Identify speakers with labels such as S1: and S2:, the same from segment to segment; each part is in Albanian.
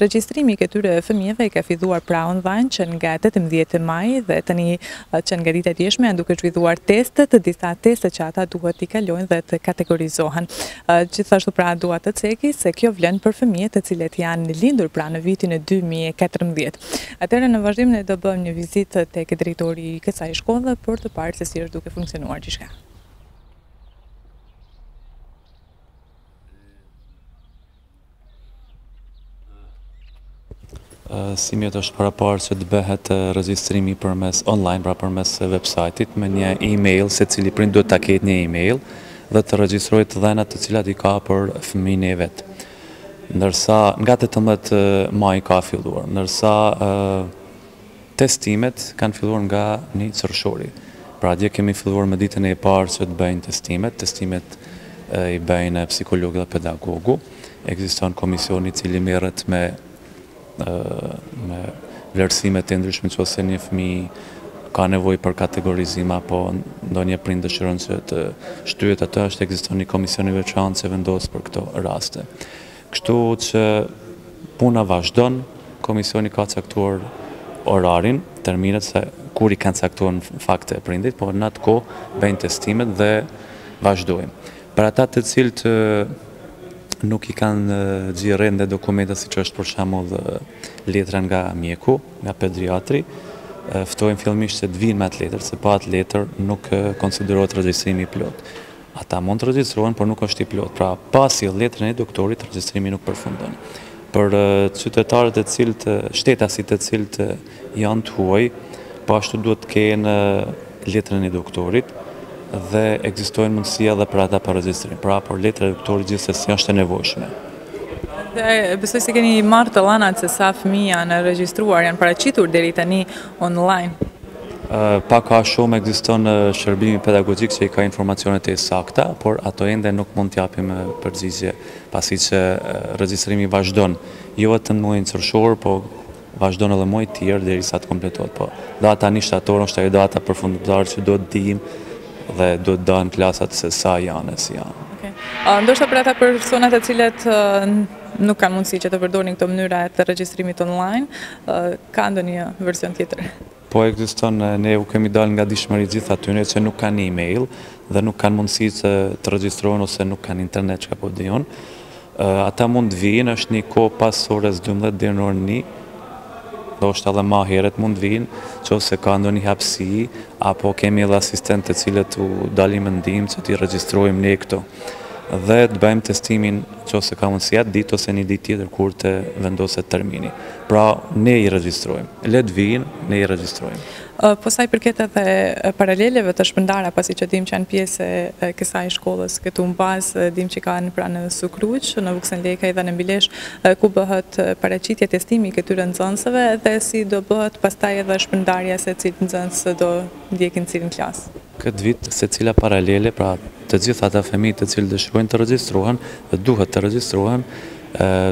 S1: Regjistrimi i këtyre fëmijëve ka filluar pra online që nga e tetëmbëdhjetë maji dhe tani që nga dita e djeshme janë duke zhvilluar testet, disa teste që ata duhet t'i kalojnë dhe të kategorizohen. Gjithashtu pra dua të ceki se kjo vlen për fëmijë të cilët janë lindur pra në vitin 2014. Atëherë në vazhdim ne do bëjmë një vizitë tek drejtori i kësaj shkolle për të parë se si është duke funksionuar gjithçka.
S2: Sivjet është paraparë që të bëhet regjistrimi përmes online, pra përmes website-it, me një e-mail, secili prind duhet të ketë një e-mail, dhe të regjistrojë të dhënat të cilat i ka për fëmijën e vet. Ndërsa, nga tetëmbëdhjetë maj ka filluar, ndërsa Testimet kanë filluar nga një qershori. Pra dje kemi filluar me ditën e parë që të bëjnë testimet. Testimet i bëjnë psikologu dhe pedagogu. Ekziston komisioni i cili merret me me vlerësime të ndryshme nëse një fëmijë ka nevojë për kategorizim apo ndonjë prind dëshiron që të shtyhet atë, është ekziston një komision i veçantë që vendos për këto raste. Kështu që puna vazhdon, komisioni ka caktuar orarin, terminet se kur i kanë caktuar në fakt prindit, por në atë kohë bëjnë testimet dhe vazhdojmë. Për ata të cilët nuk i kanë gjithë ende dokumentet siç është për shembull letra nga mjeku, nga pediatri, ftojmë fillimisht që të vijnë me atë letër, se pa atë letër nuk konsiderohet regjistrimi i plotë. Ata mund të regjistrohen, por nuk është i plotë. Pra, pa letrën e doktorit, regjistrimi nuk përfundon. Për qytetarët të cilët, shtetasit të cilët janë të huaj, po ashtu duhet të kenë letrën e doktorit dhe ekziston mundësia edhe për ata për regjistrim. Pra, por letra e doktorit gjithsesi është e nevojshme.
S1: Dhe besoj se keni marrë të dhënat se sa fëmijë janë regjistruar, janë paraqitur deri tani online.
S2: Pak a shumë ekziston shërbimi pedagogjik që i ka informacionet e sakta, por ato ende nuk mund të japim përgjigje, pasi që regjistrimi vazhdon, jo vetëm në muajin qershor, po vazhdon edhe muajt tjerë derisa të kompletohet. Po data një shtator është ajo data përfundimtare që duhet të dimë dhe duhet të dalin klasat se sa janë e si janë.
S1: Okej. Ndoshta për ata persona të cilët nuk kanë mundësi që të përdorin këto mënyra të regjistrimit online, Ka ndonjë version tjetër?
S2: Po ekziston, ne u kemi dalë në gatishmëri gjithë atyre që nuk kanë email dhe nuk kanë mundësi që të regjistrohen ose nuk kanë internet çka po di unë. Ata mund të vijnë, është një kohë pas orës 12 deri në orën 1. Ndoshta edhe ma heret mund të vijnë, në qoftë se ka ndonjë hapësirë, apo kemi edhe asistentë të cilët u dalim në ndihmë që t'i regjistrojmë ne këto. Dhe të bëjmë testimin në qoftë se ka mundësi atë ditë ose një ditë tjetër kur të vendoset termini. Pra, ne i regjistrojmë. Le të vijnë, ne i regjistrojmë.
S1: Po sa i përket edhe paraleleve të shpërndara, pasi që dimë që janë pjesë e kësaj shkollës këtu në bazë, dimë që kanë pra në Sukruq, në Vuksanlekaj dhe në Milesh, ku bëhet paraqitje testimi i këtyre nxënësve dhe si do bëhet pastaj edhe shpërndarja se cilët nxënës do ndjekin cilin klasë.
S2: Këtë vit, secila paralele, pra të gjithë ata fëmijë të cilët dëshirojnë të regjistrohen dhe duhet të regjistrohen,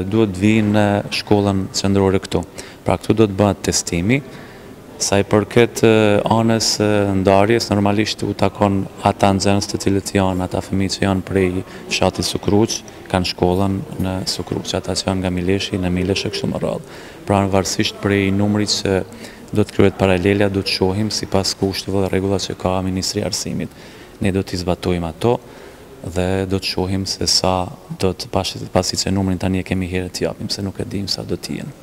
S2: duhet të vijnë në shkollën qendrore këtu. Pra këtu do të bëhet testimi. Sa i përket anës së ndarjes, normalisht u takon ata nxënës të cilët janë, ata fëmijë që janë prej fshatit Sukruq, kanë shkollën në Sukruq, ata që janë nga Mileshi, në Milesh e kështu me radhë. Pra varësisht prej numrit që Do të krijohet paralela, do të shohim sipas kushteve dhe rregullat që ka Ministria e Arsimit. Ne do t'i zbatojmë ato dhe do të shohim se sa do të, pasi që numrin tani e kemi herët ta japim, se nuk e dimë sa do të jenë.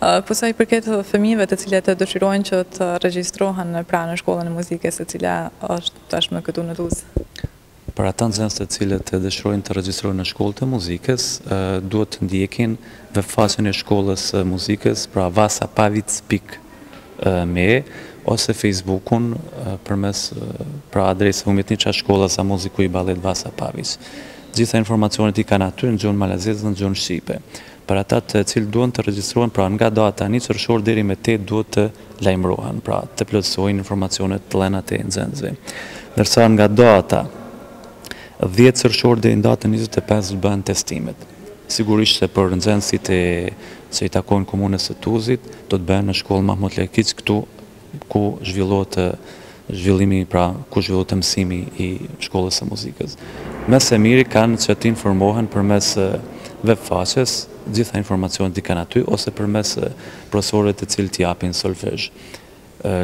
S1: Po sa i përket fëmijëve të cilët dëshirojnë që të regjistrohen pra në Shkollën e Muzikës e cila është tashmë këtu në Tuz?
S2: Për ata nxënës të cilët dëshirojnë të regjistrohen në shkollë të muzikës, duhet të ndjekin webfaqen e shkollës së muzikës, pra vasapavic pikë me, ose fejsbukun përmes pra adresë Umjetniçka Shkolla za muziku i balet Vasa Paviq. Gjitha informacionet i kanë aty në gjuhën malazeze dhe në gjuhën shqipe. Për ata të cilët duan të regjistrohen, pra nga data një qershor deri me tetë duhet të lajmërohen, pra të plotësojnë informacionet të dhënat e nxënësve. Ndërsa nga data 10 qershor deri në datën 25 do të bëhen testimet. Sigurisht se për nxënësit që i takojnë komunës së Tuzit, do të bëhen në shkollë Mahmut Lekiq këtu ku zhvillohet Zhvillimi, pra, ku zhvillohet mësimi i shkollës së muzikës. Më së miri kanë që të informohen përmes web faqes, gjitha informacionet i kanë aty, ose përmes profesorëve të cilët japin solfezh,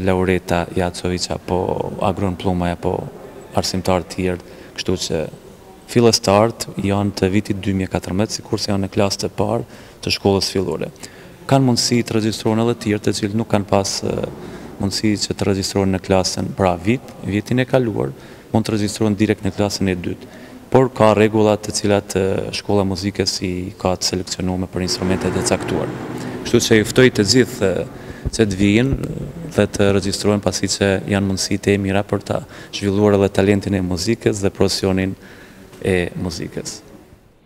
S2: Laureta Jacoviq apo Agron Pllumaj apo arsimtarët tjerë, kështu që fillestarët janë të vitit dy mijë e katërmbëdhjetë sikurse janë në klasë të parë të shkollës fillore. Kanë mundësi të regjistrohen edhe të tjerë të cilët nuk kanë pas mundësi që të regjistrohen në klasën pra vit, vitin e kaluar, mund të regjistrohen direkt në klasën e dytë. Por ka rregulla të cilat shkolla e muzikës i ka të seleksionume për instrumentet e caktuar. Kështu që i ftoj të gjithë që të vijnë dhe të regjistrohen pasi që janë mundësi të mira për ta zhvilluar edhe talentin e muzikës dhe profesionin e muzikës.